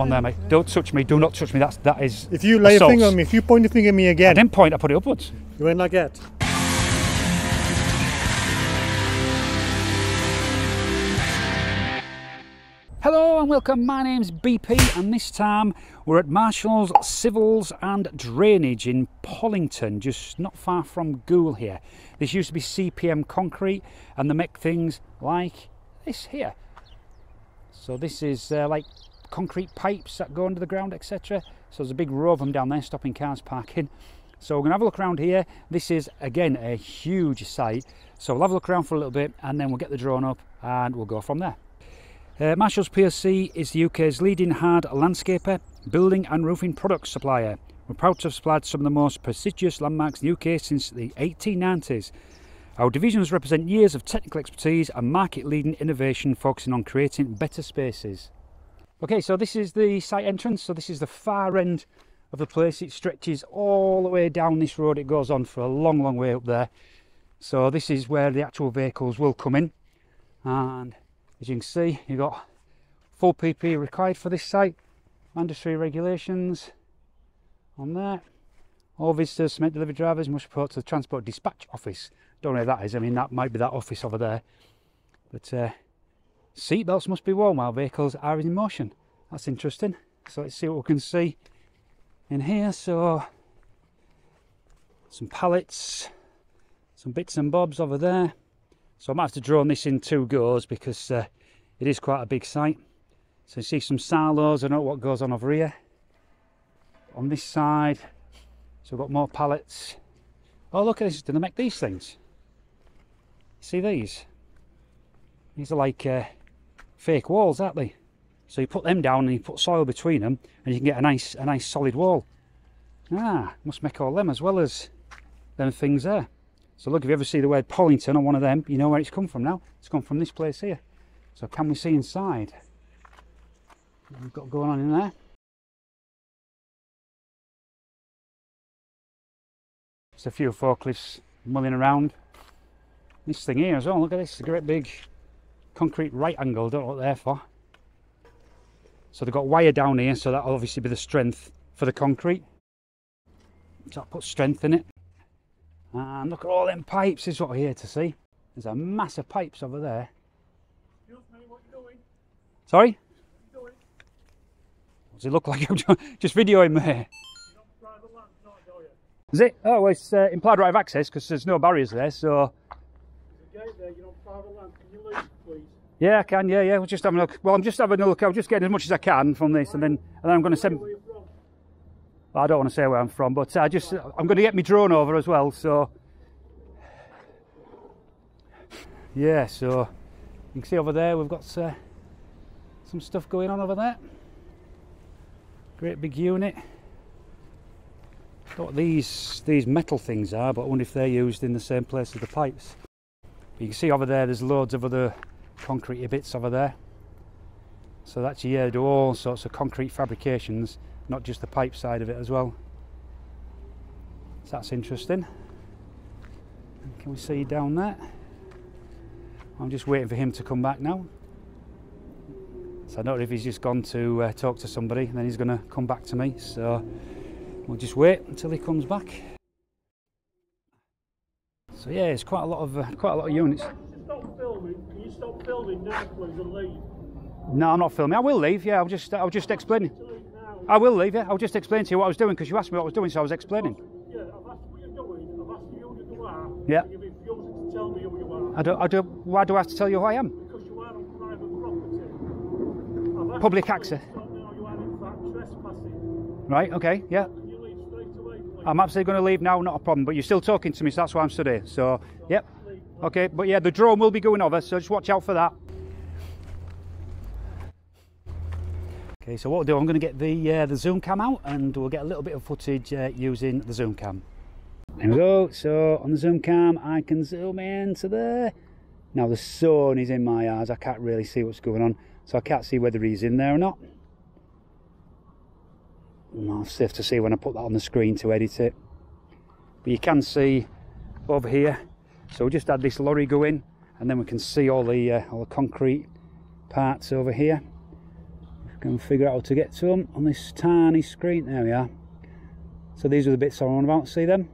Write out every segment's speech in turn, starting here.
on there, mate. Don't touch me. Do not touch me. That's that is. If you lay assault. a finger on me, if you point a finger at me I again, didn't point. I put it upwards. you went like that. Hello and welcome. My name's BP, and this time we're at Marshall's Civils and Drainage in Pollington, just not far from Goole here. This used to be CPM Concrete, and they make things like this here. So this is uh, like concrete pipes that go under the ground, etc. So there's a big row of them down there, stopping cars parking. So we're going to have a look around here. This is again a huge site. So we'll have a look around for a little bit, and then we'll get the drone up, and we'll go from there. Uh, Marshalls PLC is the UK's leading hard landscaper, building and roofing products supplier. We're proud to have supplied some of the most prestigious landmarks in the UK since the 1890s. Our divisions represent years of technical expertise and market leading innovation focusing on creating better spaces. Okay, so this is the site entrance. So this is the far end of the place. It stretches all the way down this road. It goes on for a long, long way up there. So this is where the actual vehicles will come in. And as you can see, you've got full PP required for this site, mandatory regulations on there. All visitors, cement delivery drivers must report to the Transport Dispatch Office. Don't know where that is, I mean, that might be that office over there. But uh, seat belts must be worn while vehicles are in motion. That's interesting. So let's see what we can see in here. So, some pallets, some bits and bobs over there. So I might have to drone this in two goes because uh, it is quite a big site. So you see some silos, I know what goes on over here. On this side, so we've got more pallets. Oh look at this, do they make these things? See these? These are like uh, fake walls, aren't they? So you put them down and you put soil between them and you can get a nice, a nice solid wall. Ah, must make all them as well as them things there. So look, if you ever see the word Pollington on one of them, you know where it's come from now. It's come from this place here. So can we see inside? What we've got going on in there. Just a few forklifts mulling around. This thing here as well, look at this, it's a great big concrete right angle, don't know what they're for. So they've got wire down here, so that'll obviously be the strength for the concrete. So that puts strength in it. And look at all them pipes, is what we're here to see. There's a mass of pipes over there. Sorry? What does it look like? I'm just videoing me. Is it? Oh, well, it's uh, implied right of access because there's no barriers there, so. Yeah, I can. Yeah, yeah. We'll just have a look. Well, I'm just having a look. I'm just getting as much as I can from this, and then and then I'm going to send. I don't want to say where I'm from, but I just I'm going to get my drone over as well. So yeah, so you can see over there we've got uh, some stuff going on over there. Great big unit. What these these metal things are, but I wonder if they're used in the same place as the pipes. But you can see over there, there's loads of other concrete bits over there. So that's yeah, do all sorts of concrete fabrications, not just the pipe side of it as well. So that's interesting. Can we see down there? I'm just waiting for him to come back now. So I don't know if he's just gone to uh, talk to somebody and then he's going to come back to me. So we'll just wait until he comes back. So yeah, it's quite a lot of uh, quite a lot of units. Stop filming. You stop filming now, please, and leave? No, I'm not filming. I will leave. Yeah, I'll just I'll just explain. I will leave. Yeah, I'll just explain to you what I was doing because you asked me what I was doing, so I was explaining. Yeah, I've asked what you're doing. I've asked you who you are. Yeah. You've refused to tell me who you are I don't. I don't. Why do I have to tell you who I am? because you are on private property. Public access. Stop now. You are in fact trespassing. Right. Okay. Yeah. Can you leave straight away, please? I'm absolutely going to leave now. Not a problem. But you're still talking to me, so that's why I'm stood here. So, yep. Okay. But yeah, the drone will be going over, so just watch out for that. Okay, so what we'll do, I'm going to get the uh, the zoom cam out, and we'll get a little bit of footage uh, using the zoom cam. There we go. So on the zoom cam, I can zoom in to there. Now the sun is in my eyes. I can't really see what's going on, so I can't see whether he's in there or not. And I'll have to see when I put that on the screen to edit it. But you can see over here. So we'll just had this lorry go in, and then we can see all the uh, all the concrete parts over here. We can figure out how to get to them on this tiny screen. There we are. So these are the bits I'm on about. See them?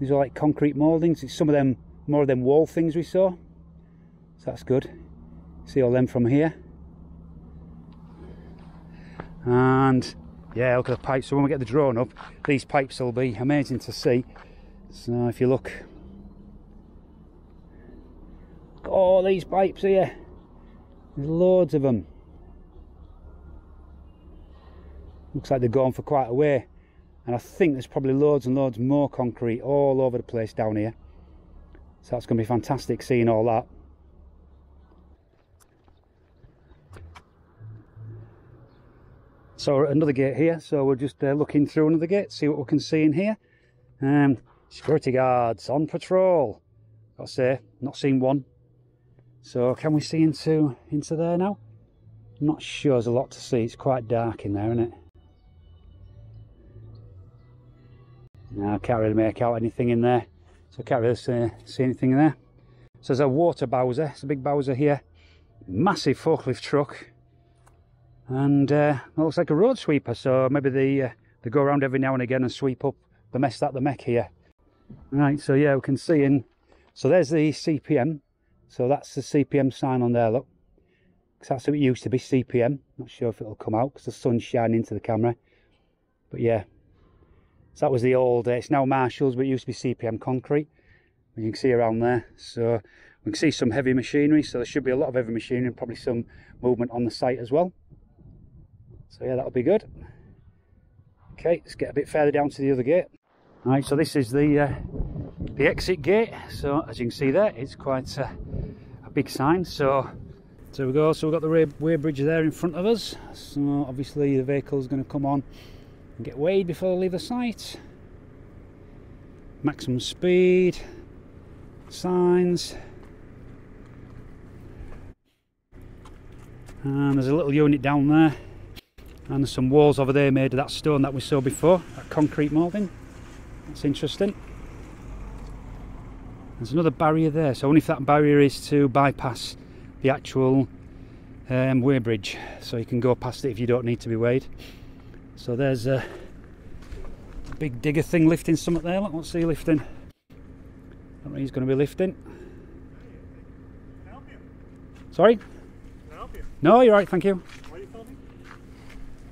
These are like concrete mouldings. It's some of them, more of them wall things we saw. So that's good. See all them from here. And yeah, look at the pipes. So when we get the drone up, these pipes will be amazing to see. So if you look, all these pipes here. There's loads of them. Looks like they're going for quite a way. And I think there's probably loads and loads more concrete all over the place down here. So that's going to be fantastic seeing all that. So another gate here, so we're just uh, looking through another gate, see what we can see in here. Um, security guards on patrol. I'll say, not seen one. So can we see into into there now? I'm not sure there's a lot to see, it's quite dark in there, isn't it? No, I can't really make out anything in there. So I can't really see, see anything in there. So there's a water bowser, it's a big bowser here. Massive forklift truck and uh, it looks like a road sweeper so maybe they uh, they go around every now and again and sweep up the mess that they make here right so yeah we can see in so there's the CPM so that's the CPM sign on there look. Because that's what it used to be CPM not sure if it'll come out because the sun's shining into the camera. But yeah. So that was the old uh, it's now Marshalls but it used to be CPM concrete. You can see around there. So we can see some heavy machinery so there should be a lot of heavy machinery and probably some movement on the site as well. So yeah, that'll be good. Okay, let's get a bit further down to the other gate. All right, so this is the uh, the exit gate. So as you can see there, it's quite a, a big sign. So so we go. So we've got the weighbridge there in front of us. So obviously the vehicle is going to come on and get weighed before they leave the site. Maximum speed, signs. And there's a little unit down there and there's some walls over there made of that stone that we saw before that concrete moulding that's interesting there's another barrier there so only if that barrier is to bypass the actual um, weighbridge so you can go past it if you don't need to be weighed so there's a big digger thing lifting something there look what's he lifting I don't know he's going to be lifting Can I help you? sorry Can I help you? no you're right thank you Why are you filming?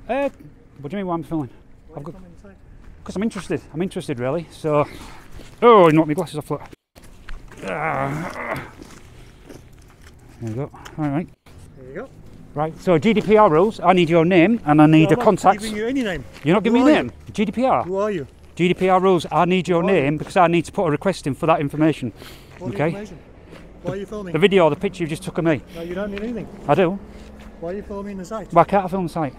uh, what do you mean why I'm filming? I've got because I'm interested. I'm interested really. So, oh, I knocked my glasses off. Look. There you go. All right. There you go. Right. So GDPR rules. I need your name and I need no, a contact. I'm not giving you any name. You're not giving me a name. GDPR. Who are you? GDPR rules. I need your Who are you? name because I need to put a request in for that information. What Okay. information? Why are you filming? The video, the picture you just took of me. No, you don't need anything. I do. Why are you filming the site? Why can't I film the site?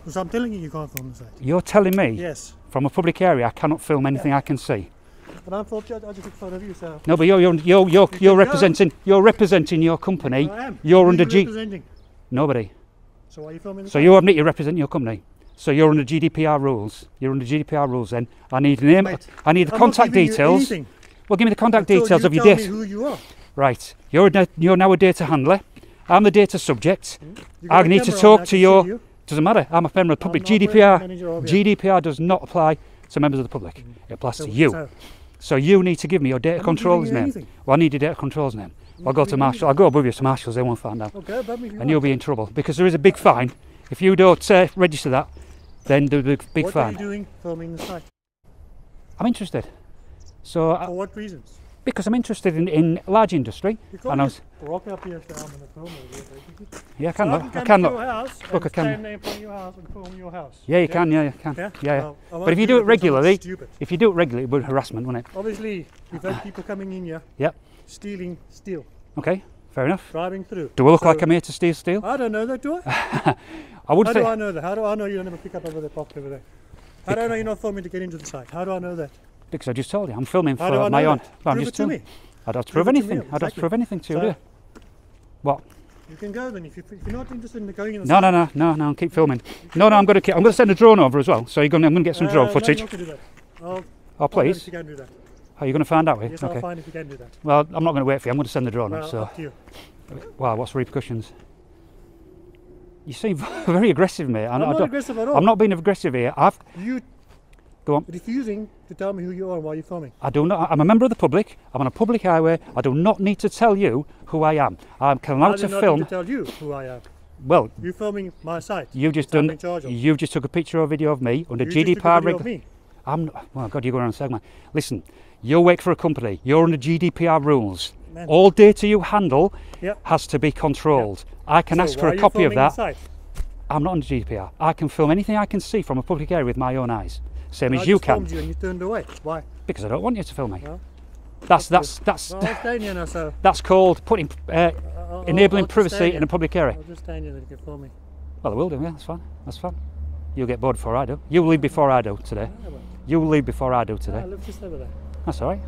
Because I'm telling you you can't film the site. You're telling me Yes. from a public area I cannot film anything I can see. But I thought I just took a photo of you, so. No, but you're you're you're you're, You you're representing you're representing your company. I am. You're Who under you G. representing? Nobody. So why are you filming the So you admit you represent your company. So you're under GDPR rules. You're under GDPR rules. Then I need a name. Mate, I need the I'm contact details. Well, give me the contact until details you of your data. who you are. Right. You're a you're now a data handler. I'm the data subject. Hmm? You I need to talk to your- you. Doesn't matter. I'm a member of the public. GDPR. manager of you. GDPR does not apply to members of the public. Hmm. It applies So- to you. so So you need to give me your data controller's name. anything. Well, I need your data controller's name. I'll go to Marshall. I'll go above you to Marshalls. They won't find out. Okay, above me you and you'll be in trouble because there is a big fine. If you don't uh, register that, then there'll be a big what are fine. you doing filming the site? I'm interested. So, uh, For what reasons? Because I'm interested in, in large industry, You and I was, walk up here and film over here, basically. yeah, I can look, I can can come to look. house Look, I can- stand there in front of your house and film your house. Yeah, you can, yeah, you can. Yeah? Yeah, yeah. Well, But if you do it regularly, if you do it regularly, it would harassment, wouldn't it? Obviously, we've had people coming in here Yep. stealing steel, Okay, fair enough. driving through. Do I look So- like I'm here to steal steel? I don't know that, do I? I would How do I know that? How do I know you don't ever pick up over that box over there? How do I know you're not filming to get into the site? How do I know that? Because I just told you, I'm filming for I my own. I'm just to me. I don't have to Prove prove it to me, anything. I don't have to exactly. prove anything to you. So- you? What? You can go then if, you, if you're not interested in going in the No, no, no, no, no. Keep filming. No, no. I'm going to. I'm going to send a drone over as well. So you're going. I'm going to get some Uh, drone no, footage. you're gonna do that. I'll, Oh, I'll let if please. you can do that. Are you going to find out? Yes, I'll find if you can do that. Well, I'm not going to wait for you. I'm going to send the drone Well, up. So, up to you. wow, what's the repercussions? You seem very aggressive, mate. I, I'm I not don't- aggressive at all. I'm not being aggressive here. I've You go on. refusing to tell me who you are and why you're filming. I do not. I'm a member of the public. I'm on a public highway. I do not need to tell you who I am. I'm I allowed to not film. need to tell you who I am. Well, You're filming my site. you just done. in charge of. You just took a picture or video of me under You just took GDPR. of me. I'm. not- oh Well, God, you're going on a segment. Listen, you work for a company. You're under GDPR rules. Man. All data you handle Yep. has to be controlled. I can So ask for a copy of that. I'm not under GDPR. I can film anything I can see from a public area with my own eyes, same I as you just can, you and you turned away. Why? because I don't want you to film me. Well, That's that's that's Well, I'll stand here now, so that's called putting uh, I'll- enabling I'll privacy in a public area. I'll just stand here and you can film me. Well, I will do. Yeah, that's fine. That's fine. You'll get bored before I do. You'll leave before I do today. Yeah, well, You leave before I do today. look just over there. That's all right.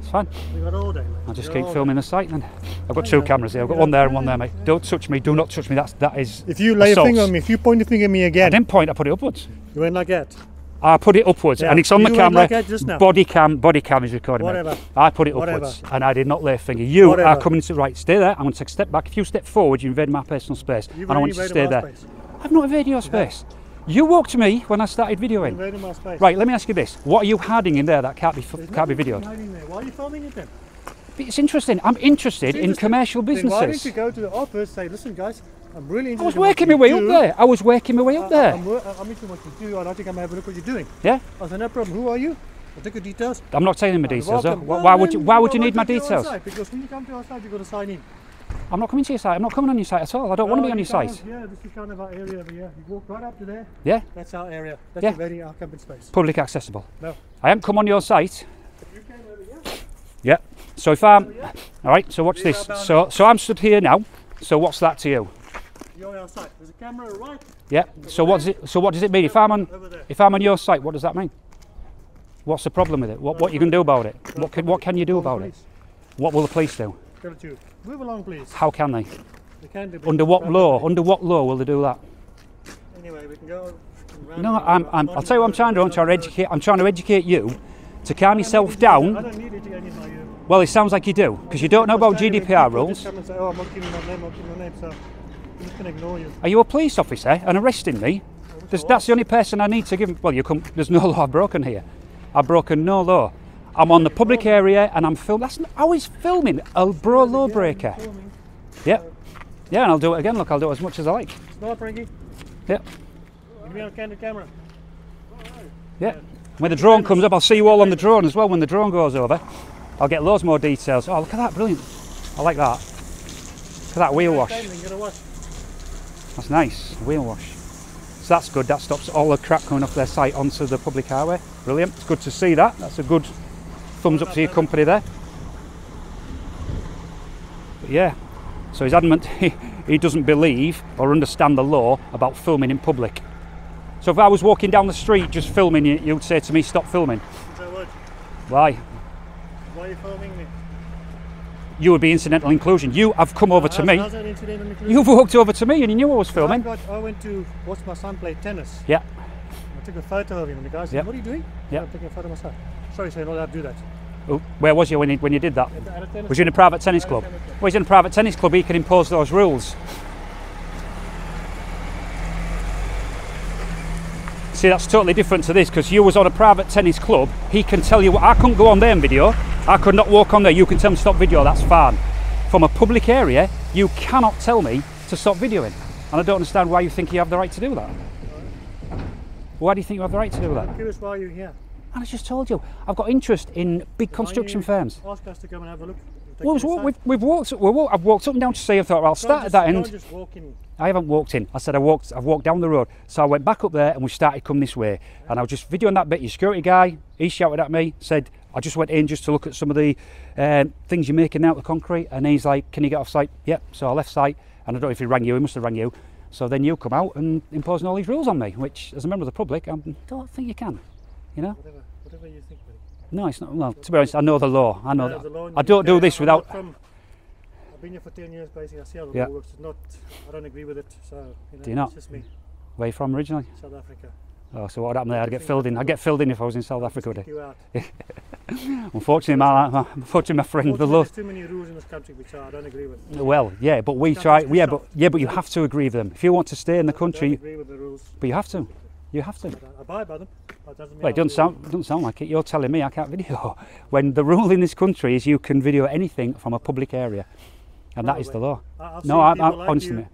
It's fine. We've got all day. mate. I'll just keep filming the site then. I've got I two cameras here. I've got one there and one there, mate. Don't touch me. Do not touch me. That's that is. If you lay a assault. finger on me, if you point a finger at me I again, didn't point. I put it upwards. you went like that. I put it upwards, Yeah, and it's on the you went camera. like just now. Body cam, body cam is recording. Whatever. I put it Whatever. upwards, and I did not lay a finger. You are coming to right. Stay there. I'm going to take a step back. If you step forward, you invade my personal space, You've and I want you to stay there. space. I've not invaded your space. You walked to me when I started You videoing. invaded my space. Right. Let me ask you this: What are you hiding in there that can't be There's can't be videoed? Why are you filming it then? It's interesting. I'm interested in interesting. commercial Then why don't you go to the office say, listen guys, I'm really I was working my way up there. I was working my way I- up there. I'm, I'm interested in what you do. and like to come have a look what you're doing. Yeah. I said, no problem. Who are you? I'll take your details. I'm not telling you my details. though. welcome. Why, Well, why would you? Why would you need my on to your own details? Because when you come to our site, you've got to sign in. I'm not coming to your site. I'm not coming on your site at all. I don't want to be oh, on your site. Yeah, this is kind of our area over here. You walk right up to there. Yeah. That's our area. That's Yeah. the very our camping space. Public accessible. No. I haven't come on your site. You came over here. Yeah. So if I'm, oh, all right. So watch this. So so I'm stood here now. So what's that to you? You're on site. There's a camera right Yeah. So what's it? So what does it mean? If I'm on, if I'm on your site, what does that mean? What's the problem with it? What what you can do about it? What can what can you do about it? What will the police do? Go to you. Move along, please. How can they? They can do. Under what law? Under what law will they do that? Anyway, we can go. No, I'm, I'm, I'll tell you what I'm trying to do. I'm trying to educate. I'm trying to educate you to calm yourself you- I down. don't need you to you. Well, it sounds like you do because you don't know about GDPR rules. You my name, I'm not giving you my name, so I'm just going to ignore you. Are you a police officer and arresting me? There's, that's the only person I need to give. Well, you come. There's no law I've broken here. I've broken no law. I'm on the public area and I'm filming. That's not, how is filming a bro law Yeah, breaker? Yeah, yeah, and I'll do it again. Look, I'll do it as much as I like. Stop, Frankie. Yeah, Give me on candid camera. yeah. When the drone comes up, I'll see you all on the drone as well. When the drone goes over, I'll get loads more details. Oh, look at that, brilliant! I like that. Look at that wheel wash. Standing, get a wash. That's nice. Wheel wash. So that's good. That stops all the crap coming off their site onto the public highway. Brilliant. It's good to see that. That's a good thumbs up to your company there. But yeah. So he's adamant he, he doesn't believe or understand the law about filming in public. So if I was walking down the street just filming you, you'd say to me, stop filming. So what? Why? Why are you filming me? You would be incidental inclusion. You have come over to me. How's that incidental inclusion? You've walked over to me and you knew I was I, filming. got, I went to watch my son play tennis. Yeah. I took a photo of him and the guy said, Yep. what are you doing? Yeah. I'm taking a photo of my son. Sorry, sir, you're not allowed to do that. Oh, Where was you when you, when you did that? At, at a tennis Was you in a private tennis club? Well, he's in a private tennis club. He can impose those rules. See, that's totally different to this because you was on a private tennis club. He can tell you. I couldn't go on there and video. I could not walk on there. You can tell me stop video. That's fine. From a public area, you cannot tell me to stop videoing. And I don't understand why you think you have the right to do that. Why do you think you have the right to do that? I'm curious why you're here. And I just told you, I've got interest in big construction firms. Ask us to come and have a look. We'll we've, we've, walked. We've walked. I've walked up and down to see. I thought, well, I'll start at that end. just. I haven't walked in. I said I walked. I've walked down the road. So I went back up there and we started coming this way. And I was just videoing that bit. Your security guy, he shouted at me, said I just went in just to look at some of the um, things you're making out of the concrete. And he's like, "Can you get off site?" Yep. So I left site, and I don't know if he rang you. He must have rang you. So then you come out and imposing all these rules on me, which, as a member of the public, I don't think you can. You know? Whatever, whatever you think. No, it's not. Well, to be honest, I know the law. I know that. law I don't do this I'm without. From, I've been here for 10 years, basically. I see how the Yeah. law works. It's not, I don't agree with it. So, you know, Do you not? it's just me, Where you from originally? South Africa. Oh, so what would happen there? I'd get filled in. I'd get filled in if I was in South Africa. Would I? Unfortunately, my, my unfortunately, my friend, the law. there's too many rules in this country which I don't agree with. Well, yeah, but we try. Yeah, but yeah, but you have to agree with them if you want to stay in the I don't country. agree with the rules. But you have to. You have to. I abide by them. But it doesn't mean Well, it doesn't do- sound doesn't sound like it. You're telling me I can't video when the rule in this country is you can video anything from a public area, and that is the law. I've No, I, I, like honestly,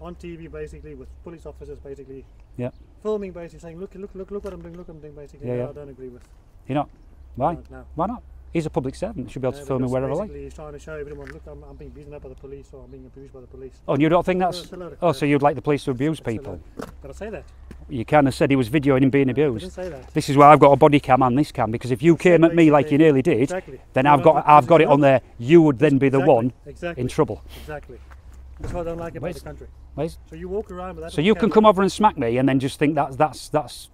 on TV basically with police officers basically Yeah. filming basically saying look look look look what I'm doing look what I'm doing basically Yeah, yeah. I don't agree with you're not. Why? no, no. Why not? He's a public servant. He Should be able No, to film me wherever I like. he's trying to show everyone look I'm, I'm being beaten up by the police or I'm being abused by the police Oh, and you don't think that's? it's a load of Oh, so you'd like the police to abuse It's people? did I say that You kind of said he was videoing him being I abused. didn't say that This is why I've got a body cam and this cam because if you came at me like you nearly did, exactly then I've got I've got it on there. You would then be the Exactly, one exactly in trouble. exactly that's what I don't like about Where's- the country Where's- so you walk around with that So you can come over and smack me and then just think that's that's that's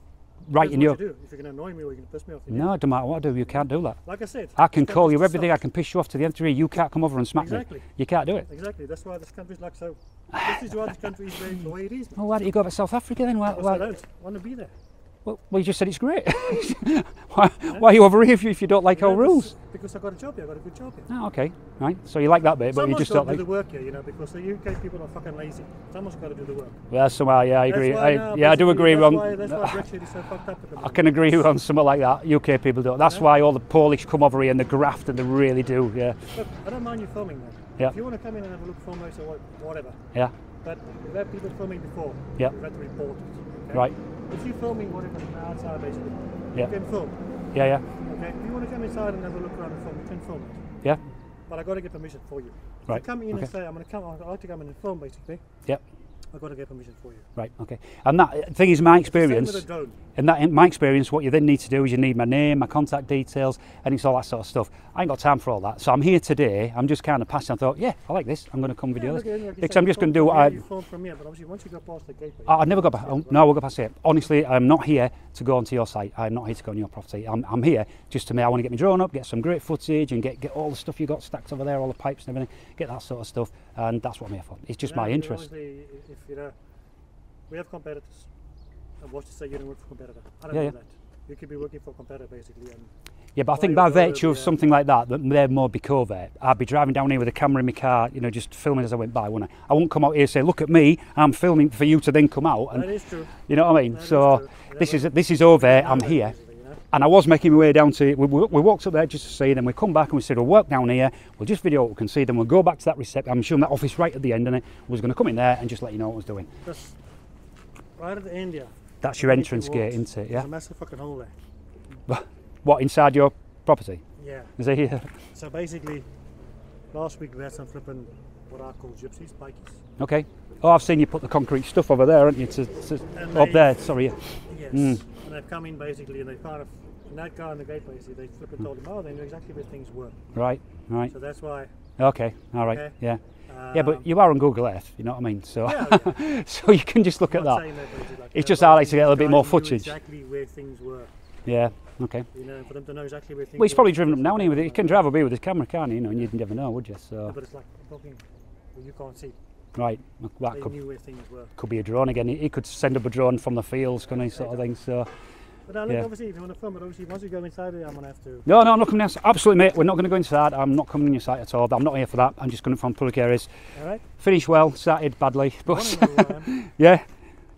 right in your. you do. if you're going to annoy me or you're going to piss me off. No, it doesn't matter what I do. You can't do that. like I said I can call you everything. I can piss you off to the nth degree. You can't come over and smack exactly me. You can't do it. exactly that's why this country's like so this is why this country is very- the way it is Well, why don't you go to South Africa then? Why, Because I don't want to be there well, well, you just said it's great. why, why are you over here if you, if you don't like You our rules? Because I got a job here, I got a good job here. Oh, okay, right. So you like that bit, but you just don't to do like. the work here, you know, because the UK people are fucking lazy. Someone's got to do the work. Well, somehow, yeah, I agree. why I, now, yeah, I do agree that's on. Why, that's why Brexit is so fucked up the I can agree on something like that. UK people don't. That's Yeah. why all the Polish come over here and the graft and they really do. Yeah, Look, I don't mind you filming, man. Yeah. If you want to come in and have a look, film later, wha- whatever. yeah, But we've had people filming before. Yeah. We've had to report it. Okay? right. If you're filming whatever from outside, basically, Yeah. you can film. Yeah, yeah, Okay. If you want to come inside and have a look around and film, you can film it. yeah. But I got to get permission for you. Right, you come in okay. and say, I'm going to come, I'd like to come in and film, basically, Yep. I've got to get permission for you. Right. Okay. And that thing is my experience. with a drone. In that, in my experience, what you then need to do is you need my name, my contact details, and it's all that sort of stuff. I ain't got time for all that. So I'm here today. I'm just kind of passing. I thought, yeah, I like this. I'm going to come video Yeah, this look, like because I'm just going to do what I. You from here, but obviously once you go past the gateway. I, I never go back. Oh, no, we'll go past it. Honestly, I'm not here to go onto your site. I'm not here to go on your property. I'm, I'm here just to me. I want to get my drone up, get some great footage, and get, get all the stuff you got stacked over there, all the pipes and everything. Get that sort of stuff, and that's what I'm here for. It's just know, my interest. Obviously, if you know, we have competitors. And watch to say you don't work for a competitor. I don't Yeah, do yeah. that. You could be working for a competitor basically. And Yeah, but I think by virtue of something like that, that they're more be covert. I'd be driving down here with a camera in my car, you know, just filming as I went by, wouldn't I? I wouldn't come out here and say, "Look at me, I'm filming," for you to then come out and that is true. you know what I mean. That is so. You this is this is over. I'm here, know. And I was making my way down to. We, we, walked up there just to see, then we come back and we said, "We'll work down here. We'll just video what we can see. Then we'll go back to that reception. I'm showing that office right at the end, and it was going to come in there and just let you know what I was doing. Just right at the end here. That's your entrance gate, isn't it? There's Yeah. a massive fucking hole there. What inside your property? Yeah. Is it here? So basically, last week we had some flipping what I call gypsies, bikies. Okay. Oh, I've seen you put the concrete stuff over there, haven't you? To, to up they- there. Sorry. yeah. Yes. Mm. And they've come in basically and they kind of, and that guy in the gate basically, they flipping told him, oh, they knew exactly where things were. Right. Right. So that's why. Okay. All right. Okay. Yeah. Um, Yeah, but you are on Google Earth. You know what I mean. So, Yeah, yeah. so you can just look at I'm not that. that, it's like, It's just I like to get a little bit more footage. Exactly where things were, Yeah. Okay. you know, for them to know exactly where things. Well, he's probably driven up now, anyway. He can drive here with his camera, can't he? You know, and you'd never know, would you? Yeah, So, but it's like talking, well, you can't see. Right. That They could, knew where things were. could be a drone again. He, he could send up a drone from the fields, couldn't he? Sort of thing. So, But I look, yeah. obviously, if you want to film it, obviously, once you go inside there, I'm gonna have to. no, no, I'm not coming inside. Absolutely, mate. We're not going to go inside. I'm not coming in your site at all. I'm not here for that. I'm just going from public areas. All right. Finish well, started badly, but Wanna I am? yeah.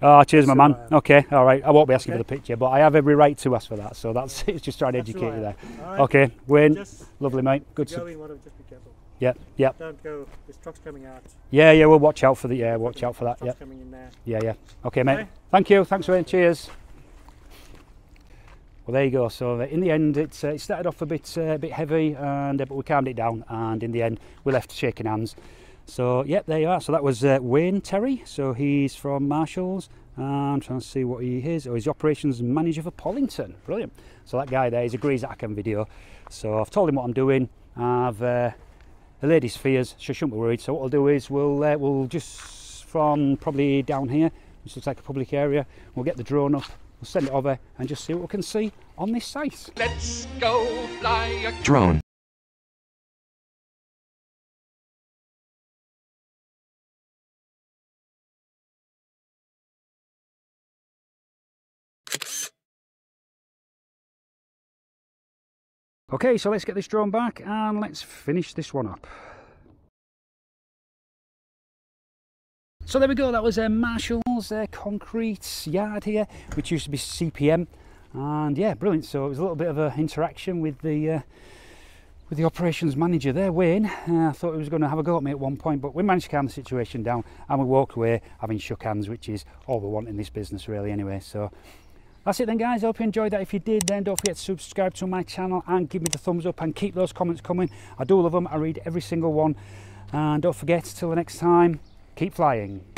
Oh, cheers, my man. who I am. Okay, all right. I won't be asking Okay. for the picture, but I have every right to ask for that. So that's it's just trying to That's educate you there. Right. Okay, Wayne, Just lovely mate. Good. go To, in, whatever. Just be careful. yeah, yeah, Don't go. There's trucks coming out. yeah, yeah. We'll watch out for the yeah. Watch out for that. Yeah, coming in there. yeah, yeah. Okay, mate. Okay. Thank you. Thanks, for Wayne. Cheers. Well, there you go. So uh, in the end, it's, uh, it started off a bit uh, a bit heavy, and uh, but we calmed it down, and in the end, we left shaking hands. So yep, there you are. So that was uh, Wayne Terry. So he's from Marshalls. I'm trying to see what he is. Oh, he's operations manager for Pollington. Brilliant. So that guy there, he agrees that I can video. So I've told him what I'm doing. I've allayed his fears. She shouldn't be worried. So what I'll do is we'll uh, we'll just from probably down here, which looks like a public area. We'll get the drone up. We'll send it over and just see what we can see on this site. Let's go fly a drone. Okay, so let's get this drone back and let's finish this one up. So there we go, that was uh, Marshall's uh, concrete yard here, which used to be CPM. And yeah, brilliant. So it was a little bit of an interaction with the uh, with the operations manager there, Wayne. Uh, I thought he was going to have a go at me at one point, but we managed to calm the situation down and we walked away having shook hands, which is all we want in this business really anyway. So that's it then guys, I hope you enjoyed that. If you did then don't forget to subscribe to my channel and give me the thumbs up and keep those comments coming. I do love them, I read every single one. And don't forget, till the next time, keep flying.